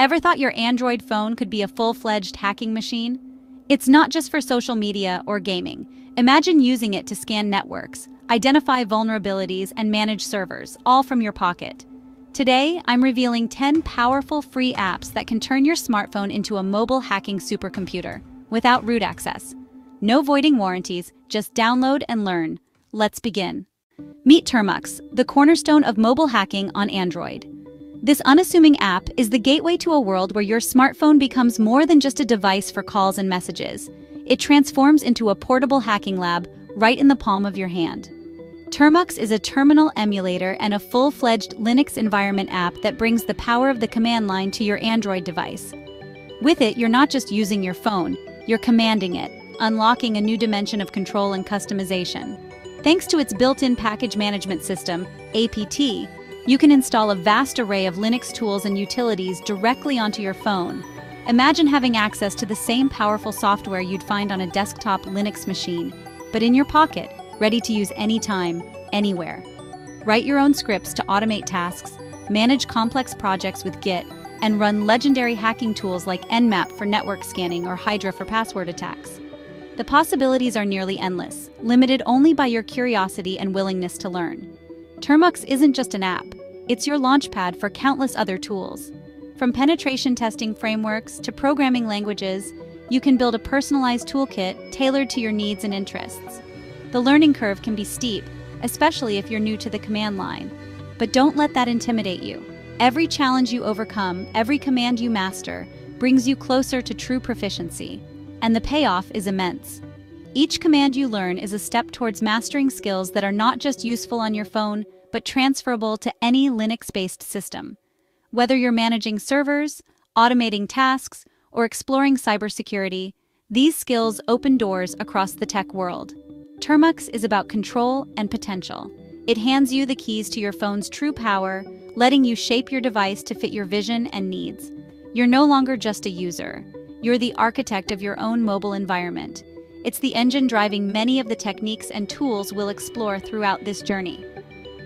Ever thought your Android phone could be a full-fledged hacking machine? It's not just for social media or gaming. Imagine using it to scan networks, identify vulnerabilities, and manage servers, all from your pocket. Today, I'm revealing 10 powerful free apps that can turn your smartphone into a mobile hacking supercomputer without root access. No voiding warranties, just download and learn. Let's begin. Meet Termux, the cornerstone of mobile hacking on Android. This unassuming app is the gateway to a world where your smartphone becomes more than just a device for calls and messages. It transforms into a portable hacking lab right in the palm of your hand. Termux is a terminal emulator and a full-fledged Linux environment app that brings the power of the command line to your Android device. With it, you're not just using your phone, you're commanding it, unlocking a new dimension of control and customization. Thanks to its built-in package management system, APT, you can install a vast array of Linux tools and utilities directly onto your phone. Imagine having access to the same powerful software you'd find on a desktop Linux machine, but in your pocket, ready to use anytime, anywhere. Write your own scripts to automate tasks, manage complex projects with Git, and run legendary hacking tools like Nmap for network scanning or Hydra for password attacks. The possibilities are nearly endless, limited only by your curiosity and willingness to learn. Termux isn't just an app, it's your launchpad for countless other tools. From penetration testing frameworks to programming languages, you can build a personalized toolkit tailored to your needs and interests. The learning curve can be steep, especially if you're new to the command line. But don't let that intimidate you. Every challenge you overcome, every command you master, brings you closer to true proficiency. And the payoff is immense. Each command you learn is a step towards mastering skills that are not just useful on your phone, but transferable to any Linux-based system. Whether you're managing servers, automating tasks, or exploring cybersecurity, these skills open doors across the tech world. Termux is about control and potential. It hands you the keys to your phone's true power, letting you shape your device to fit your vision and needs. You're no longer just a user. You're the architect of your own mobile environment. It's the engine driving many of the techniques and tools we'll explore throughout this journey.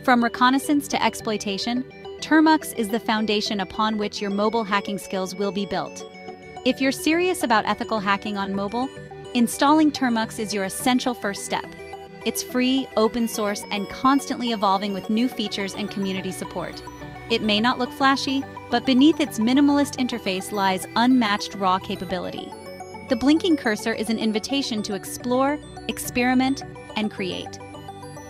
From reconnaissance to exploitation, Termux is the foundation upon which your mobile hacking skills will be built. If you're serious about ethical hacking on mobile, installing Termux is your essential first step. It's free, open source, and constantly evolving with new features and community support. It may not look flashy, but beneath its minimalist interface lies unmatched raw capability. The blinking cursor is an invitation to explore, experiment, and create.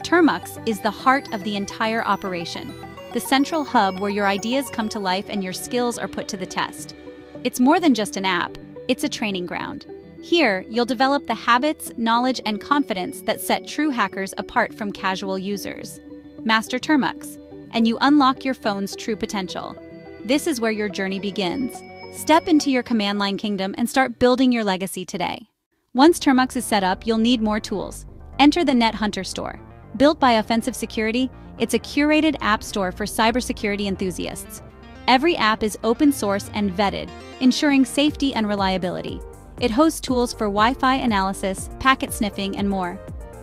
Termux is the heart of the entire operation, the central hub where your ideas come to life and your skills are put to the test. It's more than just an app, it's a training ground. Here, you'll develop the habits, knowledge, and confidence that set true hackers apart from casual users. Master Termux, and you unlock your phone's true potential. This is where your journey begins. Step into your command line kingdom and start building your legacy today. Once Termux is set up, you'll need more tools. Enter the NetHunter store. Built by Offensive Security, it's a curated app store for cybersecurity enthusiasts. Every app is open source and vetted, ensuring safety and reliability. It hosts tools for Wi-Fi analysis, packet sniffing, and more.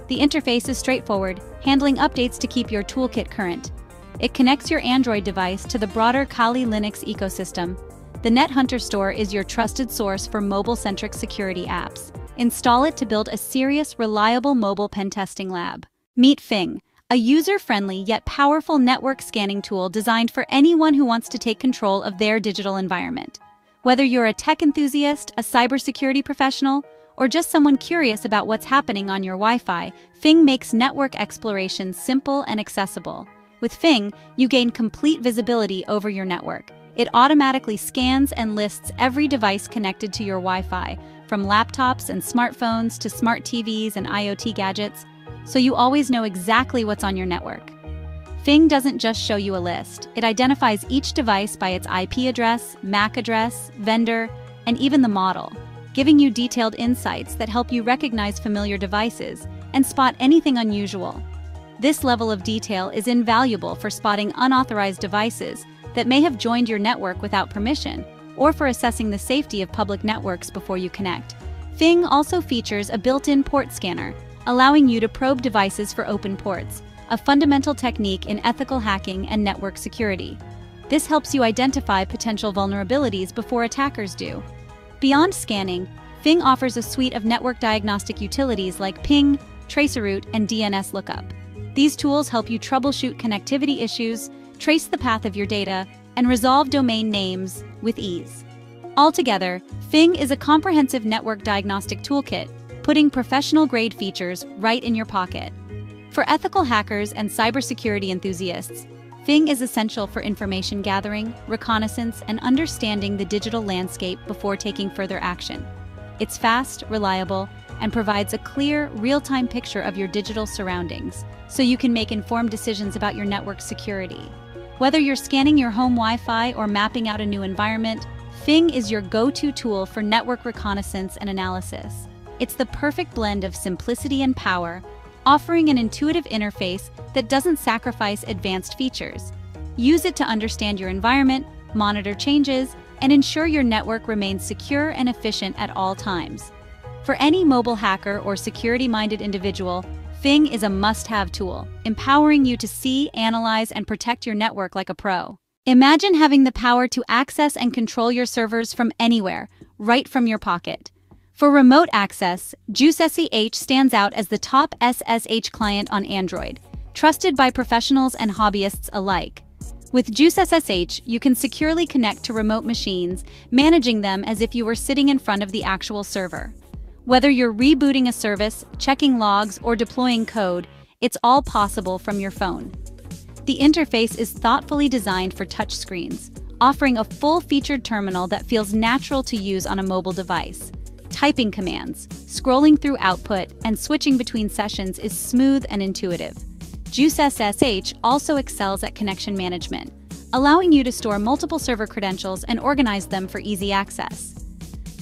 The interface is straightforward, handling updates to keep your toolkit current. It connects your Android device to the broader Kali Linux ecosystem, the NetHunter store is your trusted source for mobile-centric security apps. Install it to build a serious, reliable mobile pen testing lab. Meet Fing, a user-friendly yet powerful network scanning tool designed for anyone who wants to take control of their digital environment. Whether you're a tech enthusiast, a cybersecurity professional, or just someone curious about what's happening on your Wi-Fi, Fing makes network exploration simple and accessible. With Fing, you gain complete visibility over your network. It automatically scans and lists every device connected to your Wi-Fi, from laptops and smartphones to smart TVs and IoT gadgets, so you always know exactly what's on your network. Fing doesn't just show you a list. It identifies each device by its IP address, MAC address, vendor, and even the model, giving you detailed insights that help you recognize familiar devices and spot anything unusual. This level of detail is invaluable for spotting unauthorized devices that may have joined your network without permission, or for assessing the safety of public networks before you connect. Fing also features a built-in port scanner, allowing you to probe devices for open ports, a fundamental technique in ethical hacking and network security. This helps you identify potential vulnerabilities before attackers do. Beyond scanning, Fing offers a suite of network diagnostic utilities like ping, traceroute, and DNS lookup. These tools help you troubleshoot connectivity issues, trace the path of your data, and resolve domain names with ease. Altogether, Fing is a comprehensive network diagnostic toolkit, putting professional-grade features right in your pocket. For ethical hackers and cybersecurity enthusiasts, Fing is essential for information gathering, reconnaissance, and understanding the digital landscape before taking further action. It's fast, reliable, and provides a clear, real-time picture of your digital surroundings, so you can make informed decisions about your network security. Whether you're scanning your home Wi-Fi or mapping out a new environment, Fing is your go-to tool for network reconnaissance and analysis. It's the perfect blend of simplicity and power, offering an intuitive interface that doesn't sacrifice advanced features. Use it to understand your environment, monitor changes, and ensure your network remains secure and efficient at all times. For any mobile hacker or security-minded individual, Fing is a must-have tool, empowering you to see, analyze, and protect your network like a pro. Imagine having the power to access and control your servers from anywhere, right from your pocket. For remote access, Juice SSH stands out as the top SSH client on Android, trusted by professionals and hobbyists alike. With Juice SSH, you can securely connect to remote machines, managing them as if you were sitting in front of the actual server. Whether you're rebooting a service, checking logs, or deploying code, it's all possible from your phone. The interface is thoughtfully designed for touchscreens, offering a full-featured terminal that feels natural to use on a mobile device. Typing commands, scrolling through output, and switching between sessions is smooth and intuitive. Juice SSH also excels at connection management, allowing you to store multiple server credentials and organize them for easy access.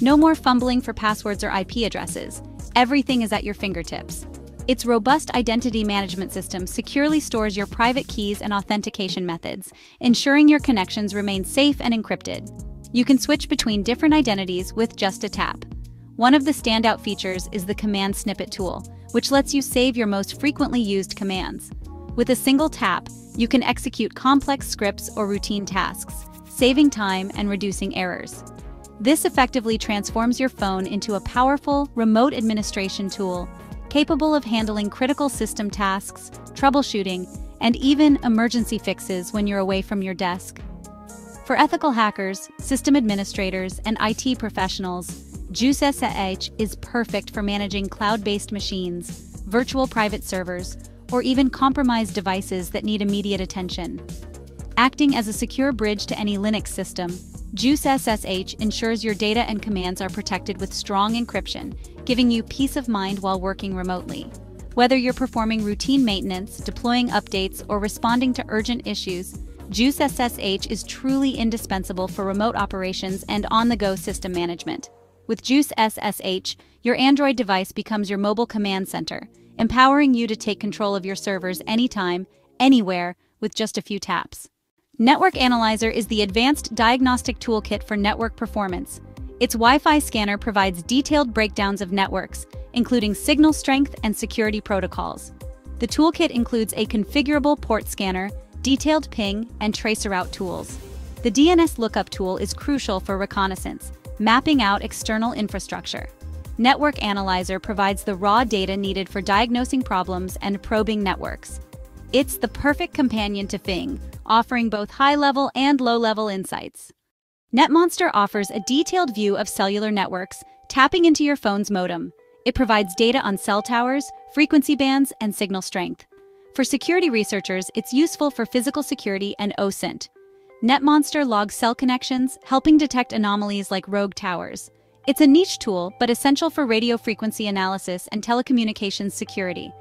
No more fumbling for passwords or IP addresses. Everything is at your fingertips. Its robust identity management system securely stores your private keys and authentication methods, ensuring your connections remain safe and encrypted. You can switch between different identities with just a tap. One of the standout features is the Command Snippet tool, which lets you save your most frequently used commands. With a single tap, you can execute complex scripts or routine tasks, saving time and reducing errors. This effectively transforms your phone into a powerful, remote administration tool, capable of handling critical system tasks, troubleshooting, and even emergency fixes when you're away from your desk. For ethical hackers, system administrators, and IT professionals, Juice SSH is perfect for managing cloud-based machines, virtual private servers, or even compromised devices that need immediate attention. Acting as a secure bridge to any Linux system, Juice SSH ensures your data and commands are protected with strong encryption, giving you peace of mind while working remotely. Whether you're performing routine maintenance, deploying updates, or responding to urgent issues, Juice SSH is truly indispensable for remote operations and on-the-go system management. With Juice SSH, your Android device becomes your mobile command center, empowering you to take control of your servers anytime, anywhere, with just a few taps. Network Analyzer is the advanced diagnostic toolkit for network performance. Its Wi-Fi scanner provides detailed breakdowns of networks, including signal strength and security protocols. The toolkit includes a configurable port scanner, detailed ping, and traceroute tools. The DNS lookup tool is crucial for reconnaissance, mapping out external infrastructure. Network Analyzer provides the raw data needed for diagnosing problems and probing networks. It's the perfect companion to Fing, offering both high-level and low-level insights. NetMonster offers a detailed view of cellular networks, tapping into your phone's modem. It provides data on cell towers, frequency bands, and signal strength. For security researchers, it's useful for physical security and OSINT. NetMonster logs cell connections, helping detect anomalies like rogue towers. It's a niche tool, but essential for radio frequency analysis and telecommunications security.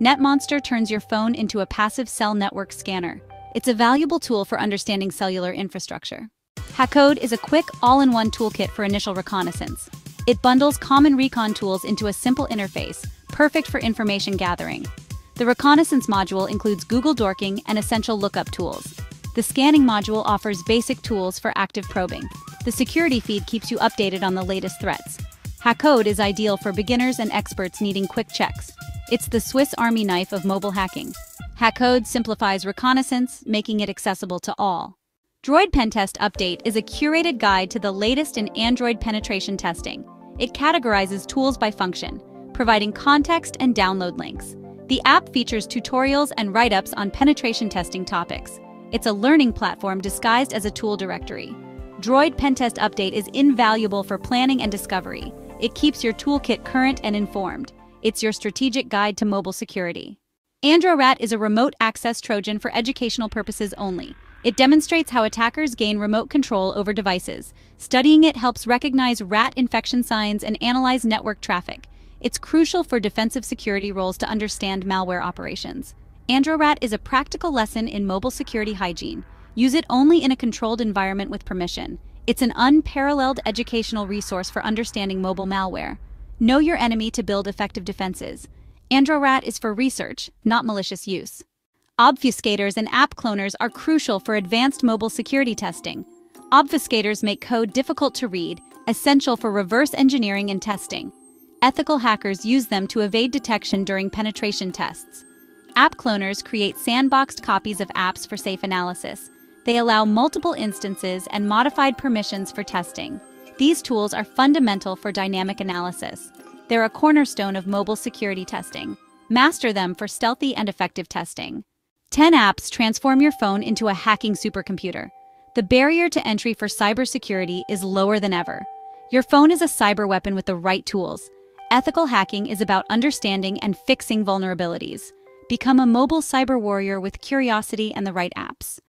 NetMonster turns your phone into a passive cell network scanner. It's a valuable tool for understanding cellular infrastructure. Hackode is a quick, all-in-one toolkit for initial reconnaissance. It bundles common recon tools into a simple interface, perfect for information gathering. The reconnaissance module includes Google Dorking and essential lookup tools. The scanning module offers basic tools for active probing. The security feed keeps you updated on the latest threats. Hackode is ideal for beginners and experts needing quick checks. It's the Swiss Army knife of mobile hacking. Hackode simplifies reconnaissance, making it accessible to all. Droid Pentest Update is a curated guide to the latest in Android penetration testing. It categorizes tools by function, providing context and download links. The app features tutorials and write-ups on penetration testing topics. It's a learning platform disguised as a tool directory. Droid Pentest Update is invaluable for planning and discovery. It keeps your toolkit current and informed. It's your strategic guide to mobile security. AndroRat is a remote access Trojan for educational purposes only. It demonstrates how attackers gain remote control over devices. Studying it helps recognize rat infection signs and analyze network traffic. It's crucial for defensive security roles to understand malware operations. AndroRat is a practical lesson in mobile security hygiene. Use it only in a controlled environment with permission. It's an unparalleled educational resource for understanding mobile malware. Know your enemy to build effective defenses. AndroRat is for research, not malicious use. Obfuscators and app cloners are crucial for advanced mobile security testing. Obfuscators make code difficult to read, essential for reverse engineering and testing. Ethical hackers use them to evade detection during penetration tests. App cloners create sandboxed copies of apps for safe analysis. They allow multiple instances and modified permissions for testing. These tools are fundamental for dynamic analysis. They're a cornerstone of mobile security testing. Master them for stealthy and effective testing. 10 apps transform your phone into a hacking supercomputer. The barrier to entry for cybersecurity is lower than ever. Your phone is a cyber weapon with the right tools. Ethical hacking is about understanding and fixing vulnerabilities. Become a mobile cyber warrior with curiosity and the right apps.